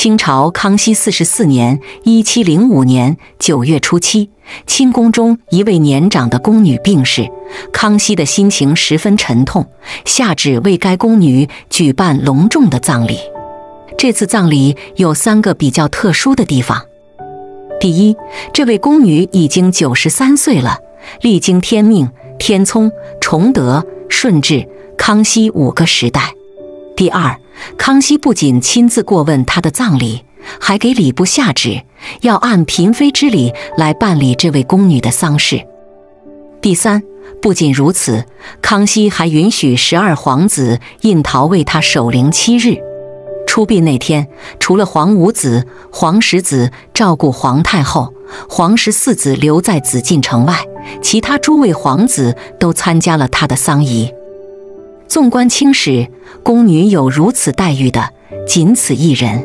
清朝康熙四十四年（一七零五年）九月初七，清宫中一位年长的宫女病逝，康熙的心情十分沉痛，下旨为该宫女举办隆重的葬礼。这次葬礼有三个比较特殊的地方：第一，这位宫女已经九十三岁了，历经天命、天聪、崇德、顺治、康熙五个时代；第二，康熙不仅亲自过问她的葬礼，还给礼部下旨，要按嫔妃之礼来办理这位宫女的丧事。第三，不仅如此，康熙还允许十二皇子胤燾为她守灵七日。出殡那天，除了皇五子、皇十子照顾皇太后，皇十四子留在紫禁城外，其他诸位皇子都参加了他的丧仪。纵观清史，宫女有如此待遇的，仅此一人。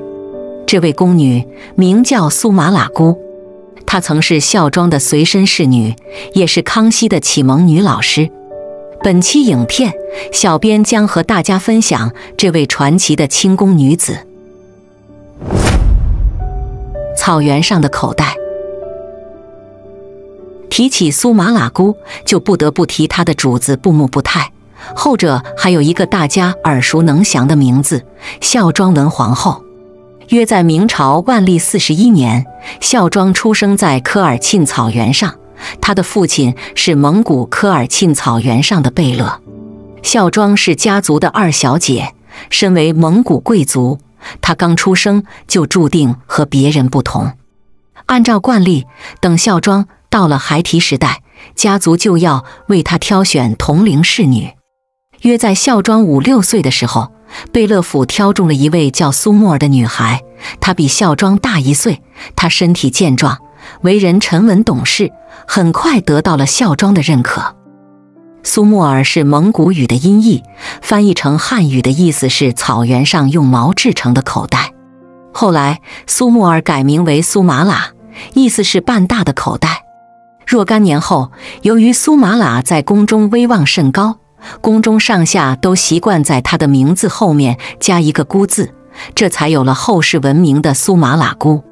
这位宫女名叫苏玛喇姑，她曾是孝庄的随身侍女，也是康熙的启蒙女老师。本期影片，小编将和大家分享这位传奇的清宫女子——草原上的口袋。提起苏玛喇姑，就不得不提她的主子布木布泰。后者还有一个大家耳熟能详的名字——孝庄文皇后。约在明朝万历四十一年，孝庄出生在科尔沁草原上。她的父亲是蒙古科尔沁草原上的贝勒。孝庄是家族的二小姐，身为蒙古贵族，她刚出生就注定和别人不同。按照惯例，等孝庄到了孩提时代，家族就要为她挑选同龄侍女。约在孝庄五六岁的时候，贝勒府挑中了一位叫苏沫儿的女孩。她比孝庄大一岁，她身体健壮，为人沉稳懂事，很快得到了孝庄的认可。苏沫儿是蒙古语的音译，翻译成汉语的意思是草原上用毛制成的口袋。后来，苏沫儿改名为苏玛拉，意思是半大的口袋。若干年后，由于苏玛拉在宫中威望甚高。宫中上下都习惯在他的名字后面加一个“姑”字，这才有了后世闻名的苏玛喇姑。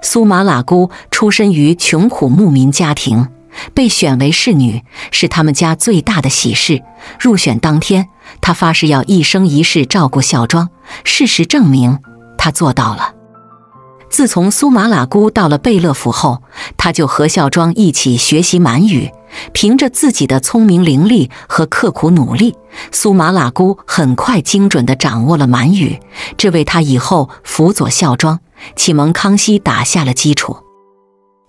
苏玛喇姑出身于穷苦牧民家庭，被选为侍女是他们家最大的喜事。入选当天，她发誓要一生一世照顾孝庄。事实证明，她做到了。自从苏玛喇姑到了贝勒府后，她就和孝庄一起学习满语。凭着自己的聪明伶俐和刻苦努力，苏麻喇姑很快精准地掌握了满语，这为她以后辅佐孝庄、启蒙康熙打下了基础。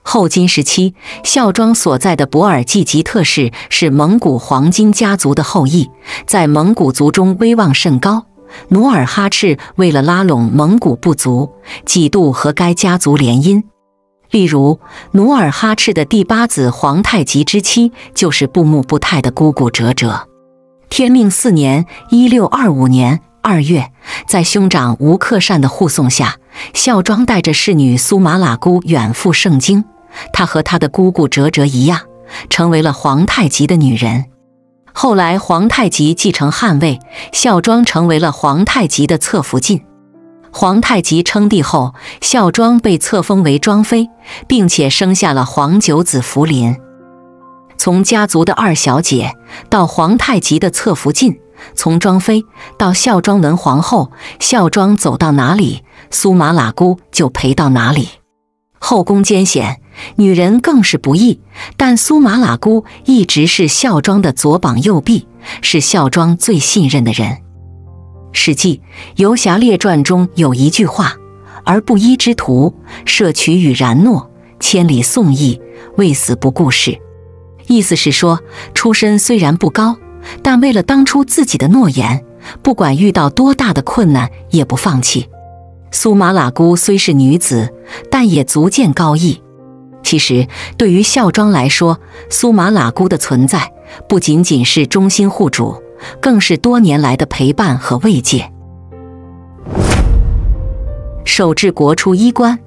后金时期，孝庄所在的博尔济吉特氏是蒙古黄金家族的后裔，在蒙古族中威望甚高。努尔哈赤为了拉拢蒙古部族，几度和该家族联姻。例如，努尔哈赤的第八子皇太极之妻就是布木布泰的姑姑哲哲。天命四年（一六二五年）二月，在兄长吴克善的护送下，孝庄带着侍女苏玛喇姑远赴盛京。她和她的姑姑哲哲一样，成为了皇太极的女人。后来，皇太极继承汉位，孝庄成为了皇太极的侧福晋。皇太极称帝后，孝庄被册封为庄妃，并且生下了皇九子福临。从家族的二小姐到皇太极的侧福晋，从庄妃到孝庄文皇后，孝庄走到哪里，苏玛喇姑就陪到哪里。后宫艰险，女人更是不易，但苏玛喇姑一直是孝庄的左膀右臂，是孝庄最信任的人。《史记·游侠列传》中有一句话：“而不依之徒，摄取与然诺，千里送意，未死不顾事。”意思是说，出身虽然不高，但为了当初自己的诺言，不管遇到多大的困难也不放弃。苏玛拉姑虽是女子，但也足见高义。其实，对于孝庄来说，苏玛拉姑的存在不仅仅是忠心护主。更是多年来的陪伴和慰藉。守治国初衣冠。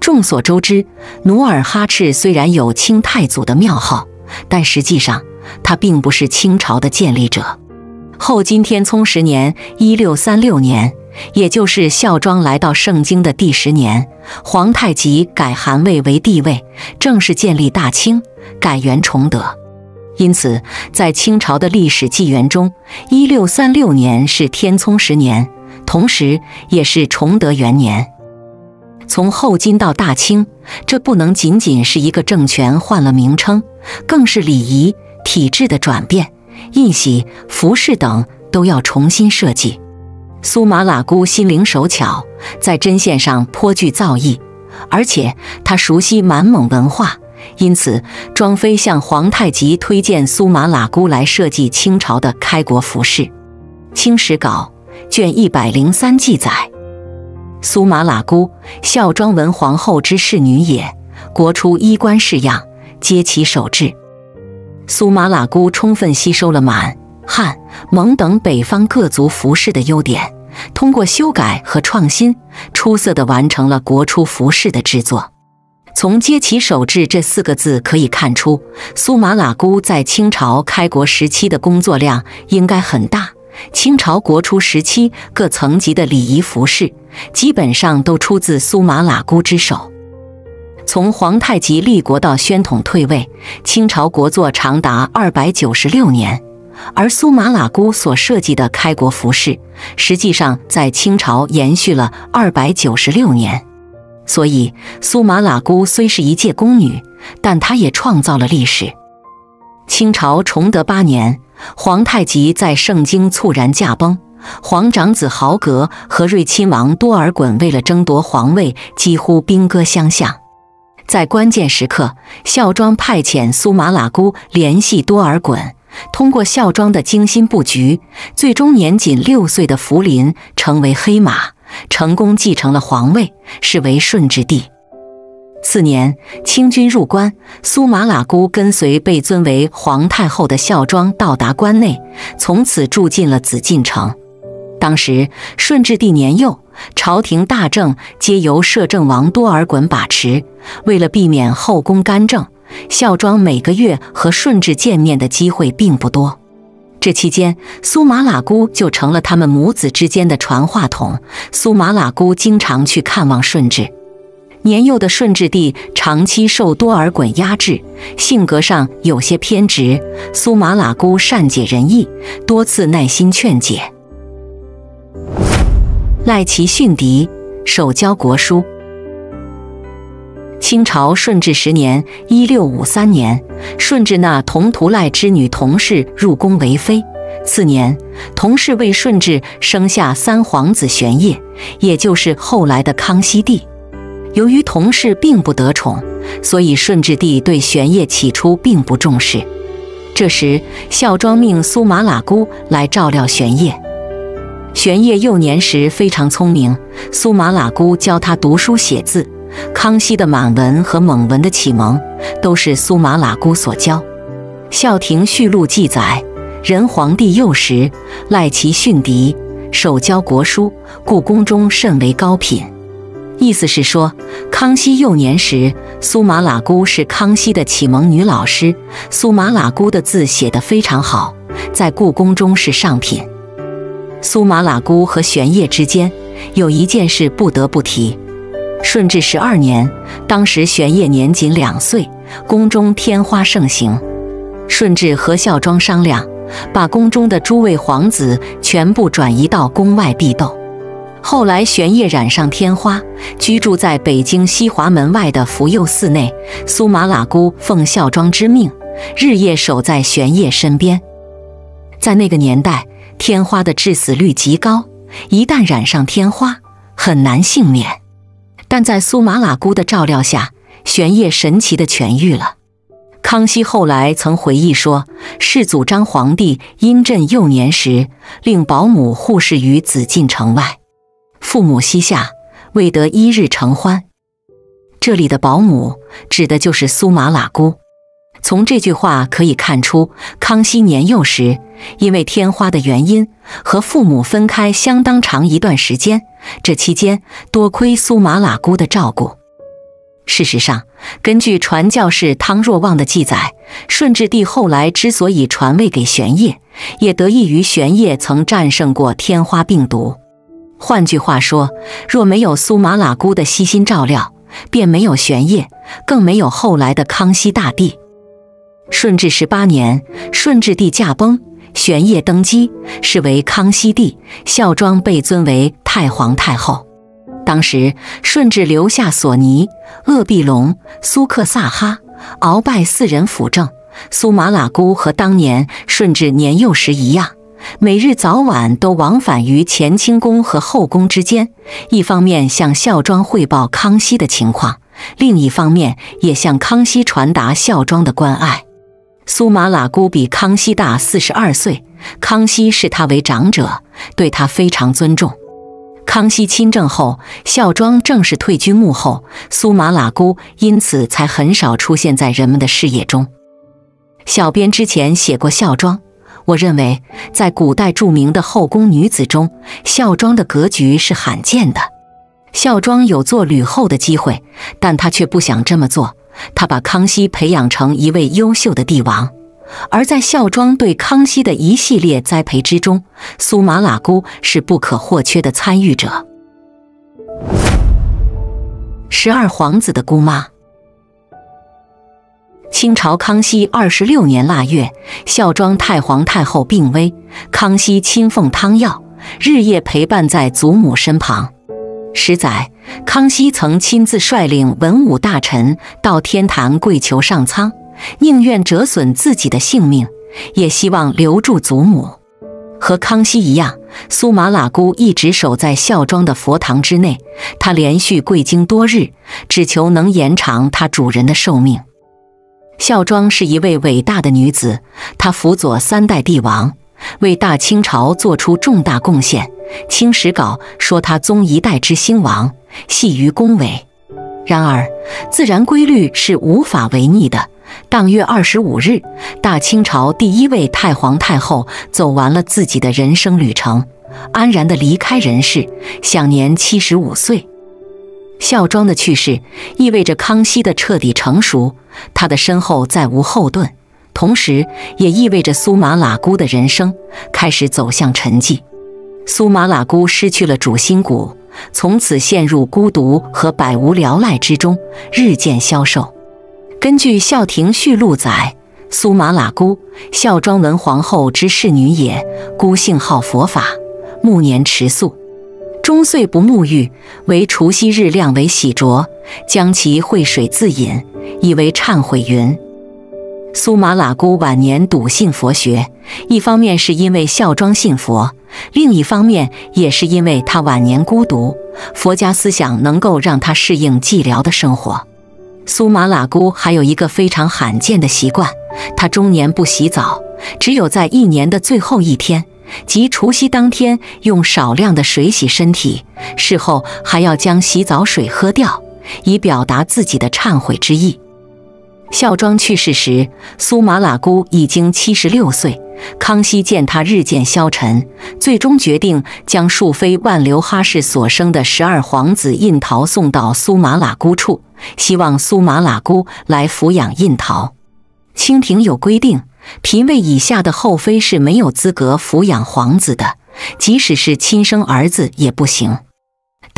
众所周知，努尔哈赤虽然有清太祖的庙号，但实际上他并不是清朝的建立者。后金天聪十年（一六三六年），也就是孝庄来到盛京的第十年，皇太极改韩魏为帝位，正式建立大清，改元崇德。因此，在清朝的历史纪元中，一六三六年是天聪十年，同时也是崇德元年。从后金到大清，这不能仅仅是一个政权换了名称，更是礼仪体制的转变，印玺、服饰等都要重新设计。苏麻喇姑心灵手巧，在针线上颇具造诣，而且她熟悉满蒙文化。因此，庄妃向皇太极推荐苏麻喇姑来设计清朝的开国服饰。《清史稿》卷一百零三记载：苏麻喇姑，孝庄文皇后之侍女也。国初衣冠式样，皆其手制。苏麻喇姑充分吸收了满、汉、蒙等北方各族服饰的优点，通过修改和创新，出色地完成了国初服饰的制作。从“接其手制”这四个字可以看出，苏麻喇姑在清朝开国时期的工作量应该很大。清朝国初时期各层级的礼仪服饰，基本上都出自苏麻喇姑之手。从皇太极立国到宣统退位，清朝国祚长达二百九十六年，而苏麻喇姑所设计的开国服饰，实际上在清朝延续了二百九十六年。所以，苏麻喇姑虽是一介宫女，但她也创造了历史。清朝崇德八年，皇太极在盛京猝然驾崩，皇长子豪格和睿亲王多尔衮为了争夺皇位，几乎兵戈相向。在关键时刻，孝庄派遣苏麻喇姑联系多尔衮，通过孝庄的精心布局，最终年仅六岁的福临成为黑马。成功继承了皇位，是为顺治帝。次年，清军入关，苏麻喇姑跟随被尊为皇太后的孝庄到达关内，从此住进了紫禁城。当时顺治帝年幼，朝廷大政皆由摄政王多尔衮把持。为了避免后宫干政，孝庄每个月和顺治见面的机会并不多。这期间，苏麻喇姑就成了他们母子之间的传话筒。苏麻喇姑经常去看望顺治。年幼的顺治帝长期受多尔衮压制，性格上有些偏执。苏麻喇姑善解人意，多次耐心劝解。赖其训嫡，手教国书。清朝顺治十年（一六五三年），顺治那同图赖之女同氏入宫为妃。次年，同氏为顺治生下三皇子玄烨，也就是后来的康熙帝。由于同氏并不得宠，所以顺治帝对玄烨起初并不重视。这时，孝庄命苏麻喇姑来照料玄烨。玄烨幼年时非常聪明，苏麻喇姑教他读书写字。康熙的满文和蒙文的启蒙，都是苏麻喇姑所教。《孝廷序录》记载，仁皇帝幼时，赖其训嫡，手教国书，故宫中甚为高品。意思是说，康熙幼年时，苏麻喇姑是康熙的启蒙女老师。苏麻喇姑的字写得非常好，在故宫中是上品。苏麻喇姑和玄烨之间有一件事不得不提。顺治十二年，当时玄烨年仅两岁，宫中天花盛行。顺治和孝庄商量，把宫中的诸位皇子全部转移到宫外避斗。后来玄烨染上天花，居住在北京西华门外的福佑寺内。苏麻喇姑奉孝庄之命，日夜守在玄烨身边。在那个年代，天花的致死率极高，一旦染上天花，很难幸免。但在苏麻喇姑的照料下，玄烨神奇的痊愈了。康熙后来曾回忆说，世祖张皇帝因朕幼年时，令保姆护侍于紫禁城外，父母膝下，未得一日承欢。这里的保姆指的就是苏麻喇姑。从这句话可以看出，康熙年幼时因为天花的原因和父母分开相当长一段时间，这期间多亏苏麻喇姑的照顾。事实上，根据传教士汤若望的记载，顺治帝后来之所以传位给玄烨，也得益于玄烨曾战胜过天花病毒。换句话说，若没有苏麻喇姑的悉心照料，便没有玄烨，更没有后来的康熙大帝。顺治十八年，顺治帝驾崩，玄烨登基，是为康熙帝，孝庄被尊为太皇太后。当时，顺治留下索尼、鄂必龙、苏克萨哈、鳌拜四人辅政。苏麻喇姑和当年顺治年幼时一样。每日早晚都往返于乾清宫和后宫之间，一方面向孝庄汇报康熙的情况，另一方面也向康熙传达孝庄的关爱。苏麻喇姑比康熙大四十二岁，康熙视她为长者，对她非常尊重。康熙亲政后，孝庄正式退居幕后，苏麻喇姑因此才很少出现在人们的视野中。小编之前写过孝庄。我认为，在古代著名的后宫女子中，孝庄的格局是罕见的。孝庄有做吕后的机会，但她却不想这么做。他把康熙培养成一位优秀的帝王，而在孝庄对康熙的一系列栽培之中，苏麻喇姑是不可或缺的参与者。十二皇子的姑妈。清朝康熙二十六年腊月，孝庄太皇太后病危，康熙亲奉汤药，日夜陪伴在祖母身旁。十载，康熙曾亲自率领文武大臣到天坛跪求上苍，宁愿折损自己的性命，也希望留住祖母。和康熙一样，苏麻喇姑一直守在孝庄的佛堂之内，她连续跪经多日，只求能延长她主人的寿命。孝庄是一位伟大的女子，她辅佐三代帝王，为大清朝做出重大贡献。《清史稿》说她宗一代之兴亡，系于功伟。然而，自然规律是无法违逆的。当月二十五日，大清朝第一位太皇太后走完了自己的人生旅程，安然地离开人世，享年七十五岁。孝庄的去世意味着康熙的彻底成熟，他的身后再无后盾，同时也意味着苏麻喇姑的人生开始走向沉寂。苏麻喇姑失去了主心骨，从此陷入孤独和百无聊赖之中，日渐消瘦。根据《孝廷序录》载，苏麻喇姑，孝庄文皇后之侍女也，孤性好佛法，暮年持素。终岁不沐浴，唯除夕日亮为洗濯，将其会水自饮，以为忏悔云。苏麻喇姑晚年笃信佛学，一方面是因为孝庄信佛，另一方面也是因为她晚年孤独，佛家思想能够让她适应寂寥的生活。苏麻喇姑还有一个非常罕见的习惯，她终年不洗澡，只有在一年的最后一天。即除夕当天，用少量的水洗身体，事后还要将洗澡水喝掉，以表达自己的忏悔之意。孝庄去世时，苏麻喇姑已经七十六岁。康熙见她日渐消沉，最终决定将庶妃万流哈氏所生的十二皇子胤桃送到苏麻喇姑处，希望苏麻喇姑来抚养胤桃。清廷有规定。嫔位以下的后妃是没有资格抚养皇子的，即使是亲生儿子也不行。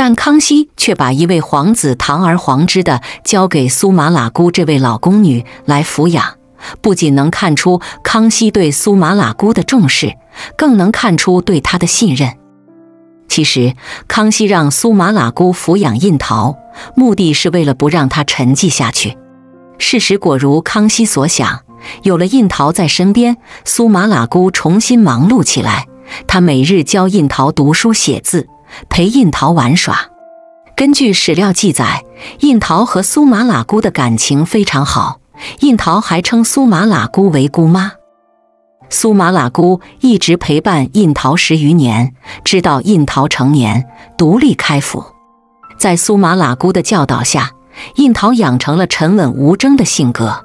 但康熙却把一位皇子堂而皇之的交给苏麻喇姑这位老宫女来抚养，不仅能看出康熙对苏麻喇姑的重视，更能看出对她的信任。其实，康熙让苏麻喇姑抚养胤桃，目的是为了不让她沉寂下去。事实果如康熙所想。有了印桃在身边，苏麻喇姑重新忙碌起来。她每日教印桃读书写字，陪印桃玩耍。根据史料记载，印桃和苏麻喇姑的感情非常好。印桃还称苏麻喇姑为姑妈。苏麻喇姑一直陪伴印桃十余年，直到印桃成年独立开府。在苏麻喇姑的教导下，印桃养成了沉稳无争的性格。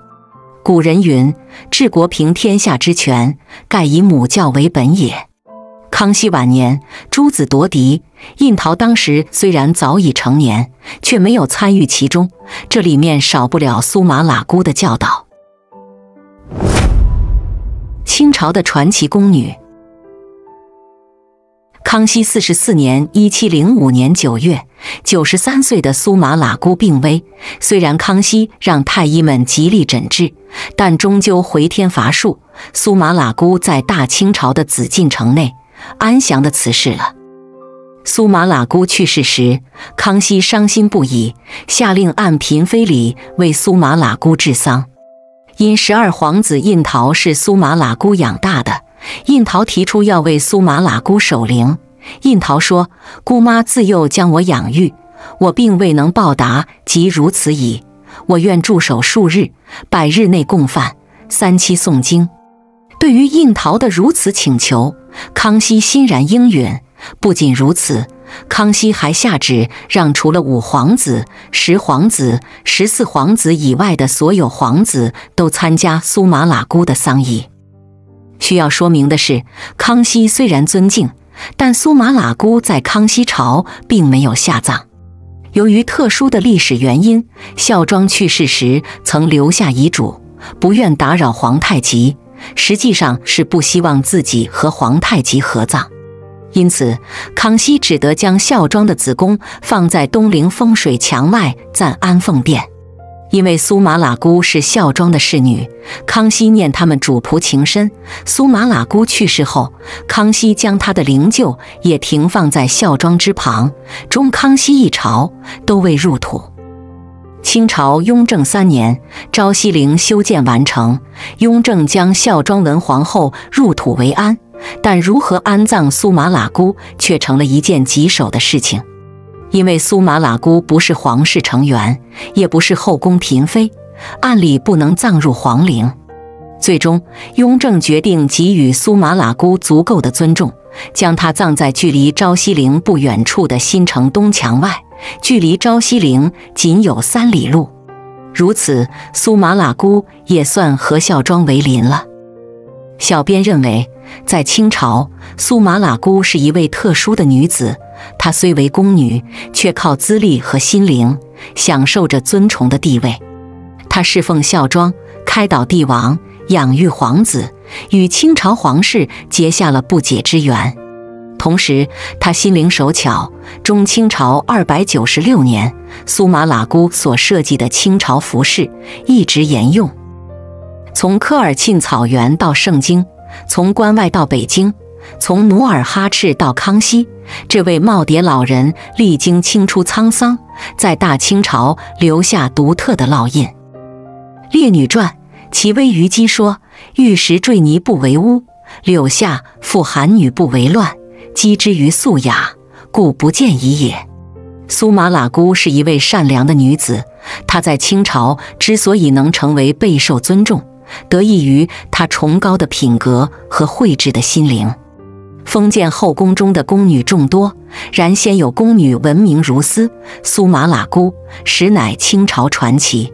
古人云：“治国平天下之权，盖以母教为本也。”康熙晚年，诸子夺嫡，胤桃当时虽然早已成年，却没有参与其中，这里面少不了苏麻喇姑的教导。清朝的传奇宫女。康熙四十四年（一七零五年九月），九十三岁的苏玛喇姑病危。虽然康熙让太医们极力诊治，但终究回天乏术。苏玛喇姑在大清朝的紫禁城内安详的辞世了。苏玛喇姑去世时，康熙伤心不已，下令按嫔妃礼为苏玛喇姑治丧。因十二皇子胤桃是苏玛喇姑养大的。胤桃提出要为苏玛喇姑守灵，胤桃说：“姑妈自幼将我养育，我并未能报答，即如此矣。我愿驻守数日，百日内供饭，三七诵经。”对于胤桃的如此请求，康熙欣然应允。不仅如此，康熙还下旨让除了五皇子、十皇子、十四皇子以外的所有皇子都参加苏玛喇姑的丧仪。需要说明的是，康熙虽然尊敬，但苏玛喇姑在康熙朝并没有下葬。由于特殊的历史原因，孝庄去世时曾留下遗嘱，不愿打扰皇太极，实际上是不希望自己和皇太极合葬。因此，康熙只得将孝庄的子宫放在东陵风水墙外暂安奉殿。因为苏麻喇姑是孝庄的侍女，康熙念他们主仆情深。苏麻喇姑去世后，康熙将她的灵柩也停放在孝庄之旁。中康熙一朝都未入土。清朝雍正三年，昭西陵修建完成，雍正将孝庄文皇后入土为安，但如何安葬苏麻喇姑却成了一件棘手的事情。因为苏麻喇姑不是皇室成员，也不是后宫嫔妃，按理不能葬入皇陵。最终，雍正决定给予苏麻喇姑足够的尊重，将她葬在距离昭西陵不远处的新城东墙外，距离昭西陵仅有三里路。如此，苏麻喇姑也算和孝庄为邻了。小编认为，在清朝，苏麻喇姑是一位特殊的女子。她虽为宫女，却靠资历和心灵享受着尊崇的地位。她侍奉孝庄，开导帝王，养育皇子，与清朝皇室结下了不解之缘。同时，他心灵手巧。中清朝二百九十六年，苏玛喇姑所设计的清朝服饰一直沿用。从科尔沁草原到盛京，从关外到北京。从努尔哈赤到康熙，这位耄耋老人历经清初沧桑，在大清朝留下独特的烙印。《列女传》其微虞姬说：“玉石坠泥不为污，柳下妇寒女不为乱。姬之于素雅，故不见矣也。”苏玛喇姑是一位善良的女子，她在清朝之所以能成为备受尊重，得益于她崇高的品格和慧智的心灵。封建后宫中的宫女众多，然先有宫女闻名如斯，苏玛喇姑实乃清朝传奇。